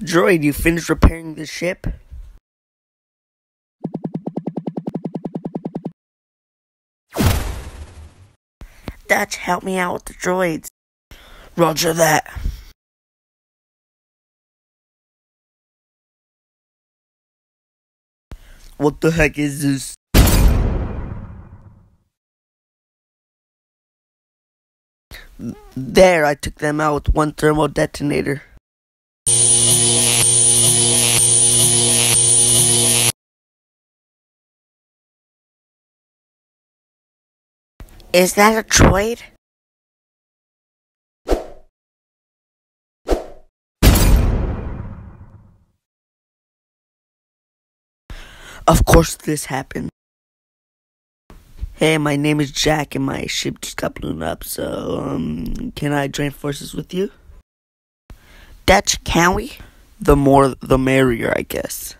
Droid, you finished repairing the ship? Dutch, help me out with the droids. Roger that. What the heck is this? There, I took them out with one thermal detonator. Is that a droid? Of course this happened. Hey, my name is Jack and my ship just got blown up, so, um, can I join forces with you? Dutch, can we? The more, the merrier, I guess.